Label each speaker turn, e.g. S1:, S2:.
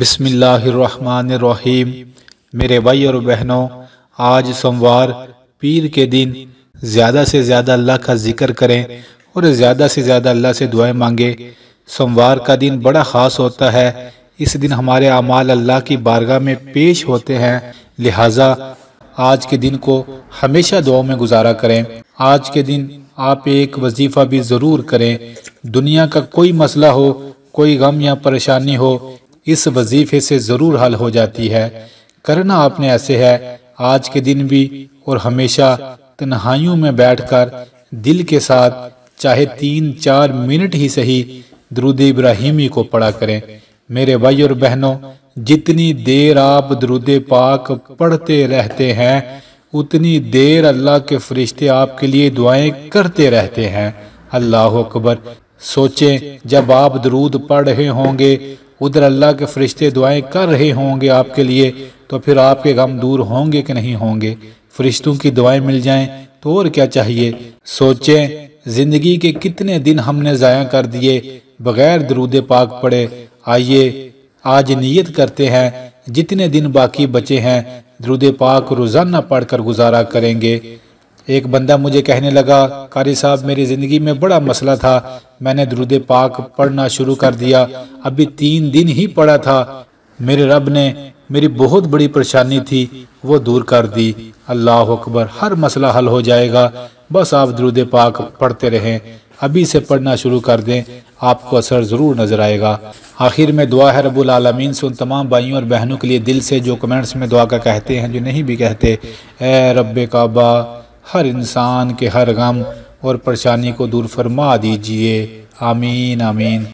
S1: بسم اللہ الرحمن الرحیم۔ میرے بھائی اور بہنوں، آج سوموار پیر کے دن زیادہ سے زیادہ اللہ کا ذکر کریں اور زیادہ سے زیادہ اللہ سے دعائیں مانگے سوموار کا دن بڑا خاص ہوتا ہے۔ اس دن ہمارے اعمال اللہ کی بارگاہ میں پیش ہوتے ہیں۔ لہٰذا آج کے دن کو ہمیشہ دعاوں میں گزارا کریں۔ آج کے دن آپ ایک وظیفہ بھی ضرور کریں۔ دنیا کا کوئی مسئلہ ہو، کوئی غم یا پریشانی ہو اس وظیفے سے ضرور حل ہو جاتی ہے۔ کرنا آپ نے ایسے ہے، آج کے دن بھی اور ہمیشہ تنہائیوں میں بیٹھ کر دل کے ساتھ چاہے تین چار منٹ ہی صحیح درود ابراہیمی کو پڑھا کریں۔ میرے بھائی اور بہنوں، جتنی دیر آپ درود پاک پڑھتے رہتے ہیں، اتنی دیر اللہ کے فرشتے آپ کے لیے دعائیں کرتے رہتے ہیں۔ اللہ اکبر، سوچیں جب آپ درود پڑھ رہے ہوں گے ادھر اللہ کے فرشتے دعائیں کر رہے ہوں گے آپ کے لیے، تو پھر آپ کے غم دور ہوں گے کہ نہیں ہوں گے؟ فرشتوں کی دعائیں مل جائیں تو اور کیا چاہیے؟ سوچیں، زندگی کے کتنے دن ہم نے ضائع کر دیے، بغیر درود پاک پڑے آئیے، آج نیت کرتے ہیں، جتنے دن باقی بچے ہیں، درود پاک روزانہ پڑھ کر گزارا کریں گے۔ ایک بندہ مجھے کہنے لگا، قاری صاحب، میری زندگی میں بڑا مسئلہ تھا۔ میں نے درود پاک پڑھنا شروع کر دیا۔ ابھی تین دن ہی پڑھا تھا۔ میرے رب نے میری بہت بڑی پریشانی تھی، وہ دور کر دی۔ اللہ اکبر، ہر مسئلہ حل ہو جائے گا۔ بس آپ درود پاک پڑھتے رہیں۔ ابھی سے پڑھنا شروع کر دیں۔ آپ کو اثر ضرور نظر آئے گا۔ آخر میں دعا ہے رب العالمین سے، ان تمام بھائیوں اور بہنوں کے لیے دل سے جو کمنٹس میں دعا کا کہتے ہیں، جو نہیں بھی کہتے، اے رب کعبہ ہر انسان کے ہر غم اور پریشانی کو دور فرما دیجیے۔ آمین آمین۔